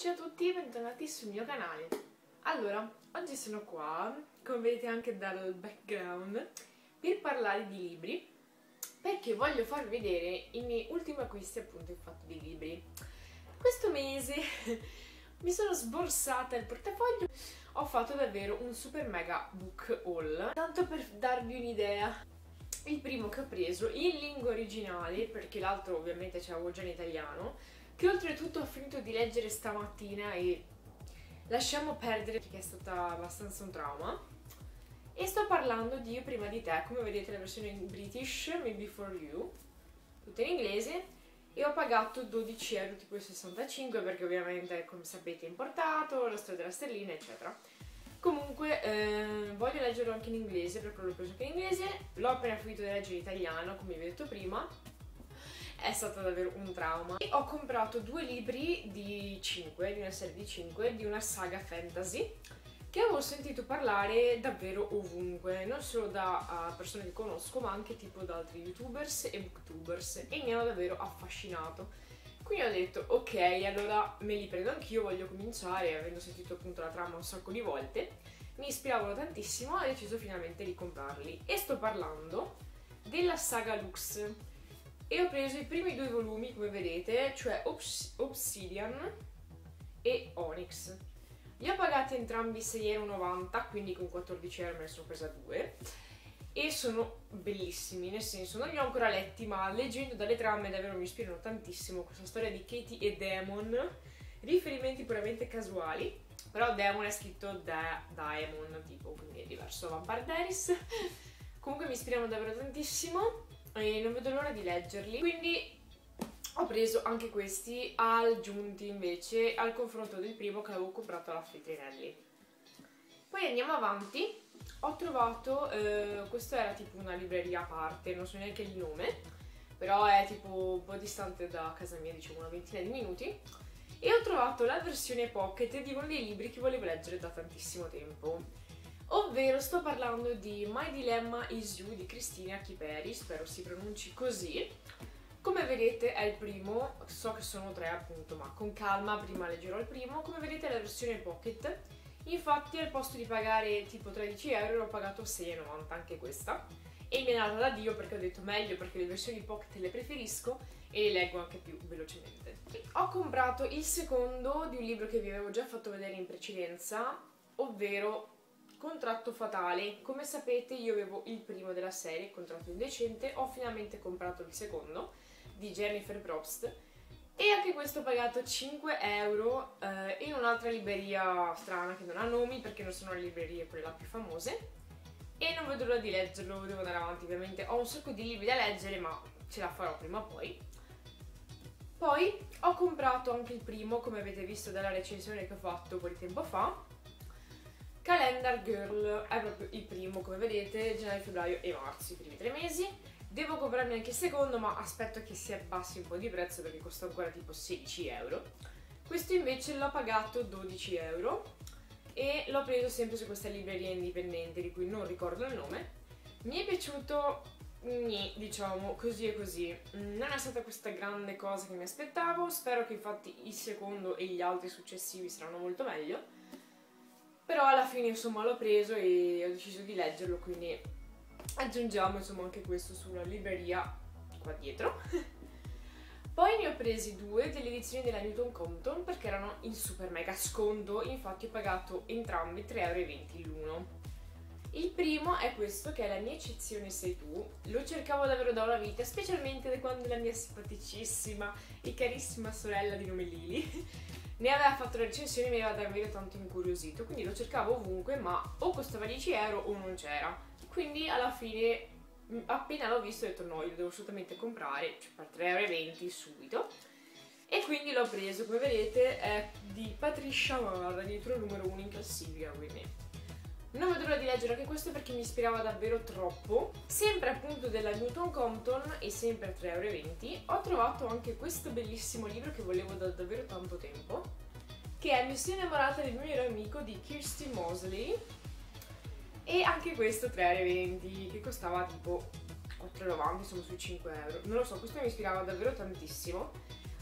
Ciao a tutti e bentornati sul mio canale. Allora, oggi sono qua, come vedete anche dal background, per parlare di libri, perché voglio farvi vedere i miei ultimi acquisti appunto in fatto di libri. Questo mese mi sono sborsata il portafoglio, ho fatto davvero un super mega book haul. Tanto per darvi un'idea, il primo che ho preso in lingua originale, perché l'altro ovviamente ce l'avevo già in italiano, che oltretutto ho finito di leggere stamattina e lasciamo perdere perché è stata abbastanza un trauma. E sto parlando di Io prima di te, come vedete la versione in British, Maybe for You, tutta in inglese, e ho pagato 12 euro tipo 65 perché ovviamente come sapete è importato, la storia della sterlina eccetera. Comunque eh, voglio leggerlo anche in inglese perché l'ho preso anche in inglese, l'ho appena finito di leggere in italiano come vi ho detto prima è stato davvero un trauma. E ho comprato due libri di 5, di una serie di 5, di una saga fantasy che avevo sentito parlare davvero ovunque, non solo da uh, persone che conosco, ma anche tipo da altri youtubers e booktubers e mi hanno davvero affascinato. Quindi ho detto, ok, allora me li prendo anch'io, voglio cominciare, avendo sentito appunto la trama un sacco di volte, mi ispiravano tantissimo e ho deciso finalmente di comprarli. E sto parlando della saga Lux, e ho preso i primi due volumi come vedete cioè Obs Obsidian e Onyx. Li ho pagati entrambi 6,90€ quindi con 14 euro me ne sono presa due. E sono bellissimi nel senso non li ho ancora letti ma leggendo dalle trame davvero mi ispirano tantissimo questa storia di Katie e Demon riferimenti puramente casuali però Demon è scritto da Daemon tipo quindi è diverso da Vampire comunque mi ispirano davvero tantissimo e non vedo l'ora di leggerli. Quindi ho preso anche questi aggiunti invece al confronto del primo che avevo comprato alla Feltrinelli. Poi andiamo avanti. Ho trovato, eh, questo era tipo una libreria a parte, non so neanche il nome, però è tipo un po' distante da casa mia, diciamo una ventina di minuti. E ho trovato la versione pocket di uno dei libri che volevo leggere da tantissimo tempo ovvero sto parlando di My Dilemma is You di Cristina Chiperi, spero si pronunci così. Come vedete è il primo, so che sono tre appunto, ma con calma prima leggerò il primo. Come vedete è la versione pocket, infatti al posto di pagare tipo 13 euro l'ho pagato 6,90 anche questa. E mi è nata da Dio perché ho detto meglio perché le versioni pocket le preferisco e le leggo anche più velocemente. Ho comprato il secondo di un libro che vi avevo già fatto vedere in precedenza, ovvero Contratto fatale. Come sapete io avevo il primo della serie, Contratto indecente, ho finalmente comprato il secondo di Jennifer Probst e anche questo ho pagato 5 euro eh, in un'altra libreria strana che non ha nomi perché non sono le librerie quelle là più famose e non vedo l'ora di leggerlo, devo andare avanti ovviamente. Ho un sacco di libri da leggere ma ce la farò prima o poi. Poi ho comprato anche il primo, come avete visto dalla recensione che ho fatto di tempo fa, Calendar Girl è proprio il primo, come vedete, gennaio, febbraio e marzo, i primi tre mesi. Devo comprarmi anche il secondo, ma aspetto che si abbassi un po' di prezzo perché costa ancora tipo 16 euro. Questo invece l'ho pagato 12 euro e l'ho preso sempre su questa libreria indipendente di cui non ricordo il nome. Mi è piaciuto, diciamo, così e così. Non è stata questa grande cosa che mi aspettavo, spero che infatti il secondo e gli altri successivi saranno molto meglio però alla fine insomma l'ho preso e ho deciso di leggerlo quindi aggiungiamo insomma anche questo sulla libreria qua dietro. Poi ne ho presi due delle edizioni della Newton Compton perché erano in super mega sconto infatti ho pagato entrambi 3,20 euro l'uno. Il primo è questo che è la mia eccezione sei tu. Lo cercavo davvero da una vita specialmente da quando la mia simpaticissima e carissima sorella di nome Lily ne aveva fatto la recensione e mi aveva davvero tanto incuriosito, quindi lo cercavo ovunque, ma o costava 10 euro o non c'era. Quindi alla fine, appena l'ho visto, ho detto no, io lo devo assolutamente comprare, cioè per 3,20 euro subito. E quindi l'ho preso, come vedete è di Patricia Marra, addirittura numero 1 in classifica, quindi non vedo l'ora di leggere anche questo perché mi ispirava davvero troppo. Sempre appunto della Newton Compton e sempre a 3,20€ ho trovato anche questo bellissimo libro che volevo da davvero tanto tempo che è Missione innamorata del mio migliore amico di Kirsty Mosley e anche questo 3,20€ che costava tipo 4,90 insomma sui 5 euro. Non lo so, questo mi ispirava davvero tantissimo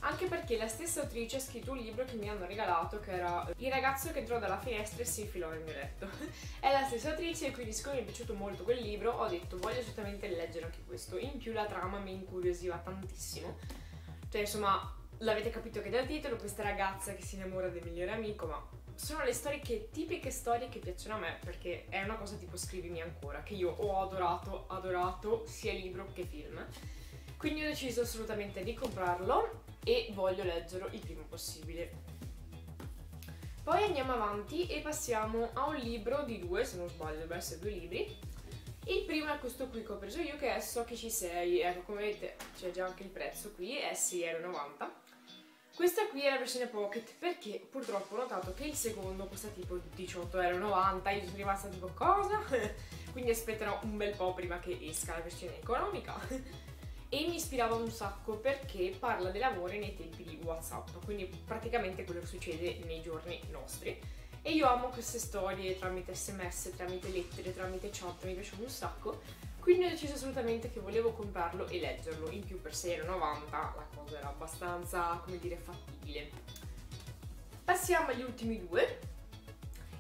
anche perché la stessa autrice ha scritto un libro che mi hanno regalato che era Il ragazzo che entrò dalla finestra e si infilò nel mio letto. è la stessa autrice e quindi siccome mi è piaciuto molto quel libro ho detto voglio assolutamente leggere anche questo. In più la trama mi incuriosiva tantissimo. Cioè insomma l'avete capito che dal titolo questa ragazza che si innamora del migliore amico ma sono le storie che, tipiche storie che piacciono a me perché è una cosa tipo scrivimi ancora che io ho adorato, adorato sia libro che film. Quindi ho deciso assolutamente di comprarlo e voglio leggerlo il prima possibile. Poi andiamo avanti e passiamo a un libro di due, se non sbaglio dovrebbero essere due libri. Il primo è questo qui che ho preso io che è So che ci sei, ecco come vedete c'è già anche il prezzo qui, è 6,90€. Questa qui è la versione pocket perché purtroppo ho notato che il secondo costa tipo 18,90€, io sono rimasta tipo cosa? Quindi aspetterò un bel po' prima che esca la versione economica e mi ispirava un sacco perché parla dell'amore nei tempi di Whatsapp, quindi praticamente quello che succede nei giorni nostri. E io amo queste storie tramite sms, tramite lettere, tramite chat, mi piacciono un sacco. Quindi ho deciso assolutamente che volevo comprarlo e leggerlo. In più per 6,90 la cosa era abbastanza, come dire, fattibile. Passiamo agli ultimi due.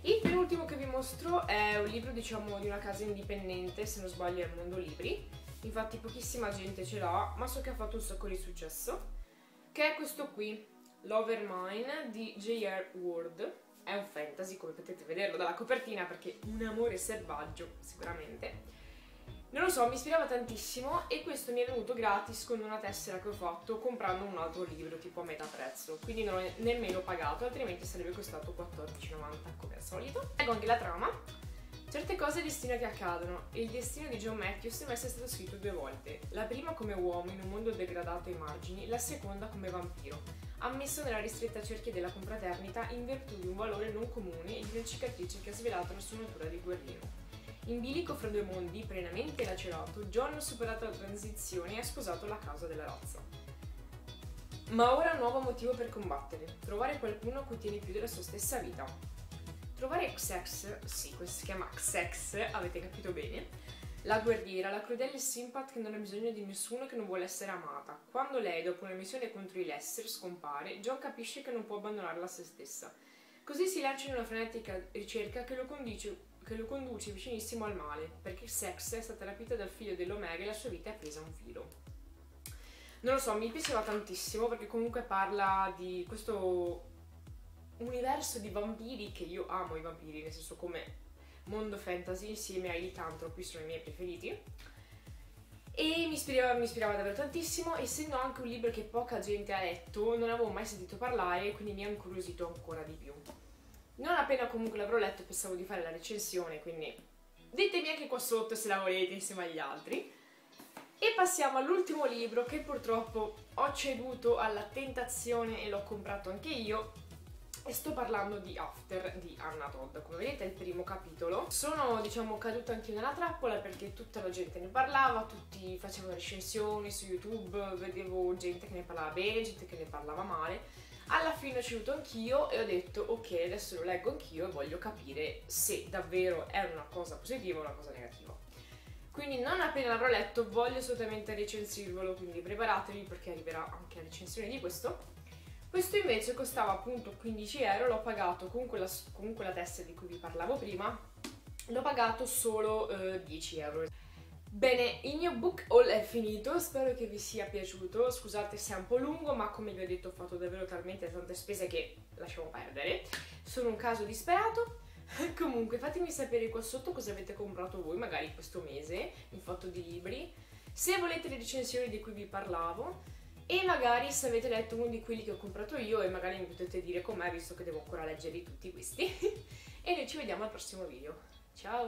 Il penultimo che vi mostro è un libro, diciamo, di una casa indipendente, se non sbaglio è il Mondo Libri infatti pochissima gente ce l'ha, ma so che ha fatto un sacco di successo, che è questo qui, Lovermine di J.R. Ward. È un fantasy, come potete vederlo dalla copertina, perché un amore selvaggio, sicuramente. Non lo so, mi ispirava tantissimo e questo mi è venuto gratis con una tessera che ho fatto comprando un altro libro tipo a metà prezzo, quindi non ho nemmeno pagato, altrimenti sarebbe costato 14,90 come al solito. Ecco anche la trama, Certe cose destino che accadono e il destino di John Matthews sembra essere stato scritto due volte. La prima come uomo in un mondo degradato ai margini, la seconda come vampiro, ammesso nella ristretta cerchia della confraternita in virtù di un valore non comune e di una cicatrice che ha svelato la sua natura di guerriero. In bilico fra due mondi, pienamente lacerato, John ha superato la transizione e ha sposato la causa della razza. Ma ora un nuovo motivo per combattere, trovare qualcuno a cui tiene più della sua stessa vita. Trovare Xex, sì, questo si chiama Xex, avete capito bene, la guerriera, la crudele Simpat che non ha bisogno di nessuno e che non vuole essere amata. Quando lei, dopo una missione contro i Lesser, scompare, John capisce che non può abbandonarla a se stessa. Così si lancia in una frenetica ricerca che lo, conduce, che lo conduce vicinissimo al male, perché Sex è stata rapita dal figlio dell'Omega e la sua vita è appesa a un filo. Non lo so, mi piaceva tantissimo perché comunque parla di questo universo di vampiri che io amo i vampiri, nel senso come mondo fantasy insieme ai licantropi sono i miei preferiti. E mi ispirava, mi ispirava, davvero tantissimo, essendo anche un libro che poca gente ha letto, non avevo mai sentito parlare, quindi mi ha incuriosito ancora di più. Non appena comunque l'avrò letto pensavo di fare la recensione, quindi ditemi anche qua sotto se la volete insieme agli altri. E passiamo all'ultimo libro che purtroppo ho ceduto alla tentazione e l'ho comprato anche io, e sto parlando di After di Anna Todd, come vedete è il primo capitolo. Sono diciamo caduta anche nella trappola perché tutta la gente ne parlava, tutti facevano recensioni su YouTube, vedevo gente che ne parlava bene, gente che ne parlava male. Alla fine ho ceduto anch'io e ho detto ok adesso lo leggo anch'io e voglio capire se davvero è una cosa positiva o una cosa negativa. Quindi non appena l'avrò letto voglio assolutamente recensirvelo, quindi preparatevi perché arriverà anche la recensione di questo. Questo invece costava appunto 15 euro, l'ho pagato con quella, con quella testa di cui vi parlavo prima, l'ho pagato solo eh, 10 euro. Bene, il mio book haul è finito, spero che vi sia piaciuto, scusate se è un po' lungo ma come vi ho detto ho fatto davvero talmente tante spese che lasciamo perdere, sono un caso disperato. Comunque fatemi sapere qua sotto cosa avete comprato voi, magari questo mese, in fatto di libri, se volete le recensioni di cui vi parlavo, e magari se avete letto uno di quelli che ho comprato io e magari mi potete dire com'è visto che devo ancora leggerli tutti questi. E noi ci vediamo al prossimo video. Ciao